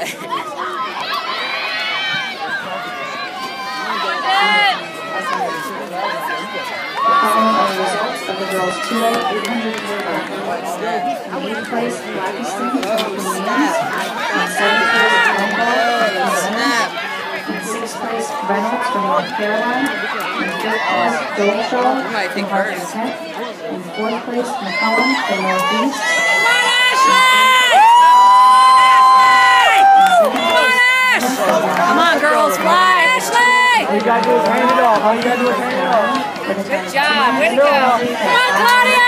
Following are the results of the girls' 2A 800 meter marathon. In eighth place, Blackiston from Queens. In seventh place, Gumball from. In sixth place, Reynolds from North Caroline. In fifth place, Doleshaw from Harford Tech. In fourth place, McCollum from Northeast. Come on, girls, fly! Ashley! All you gotta do is hand it off. All you gotta do is hand it off. Good job. Way to go. Come on, Claudia!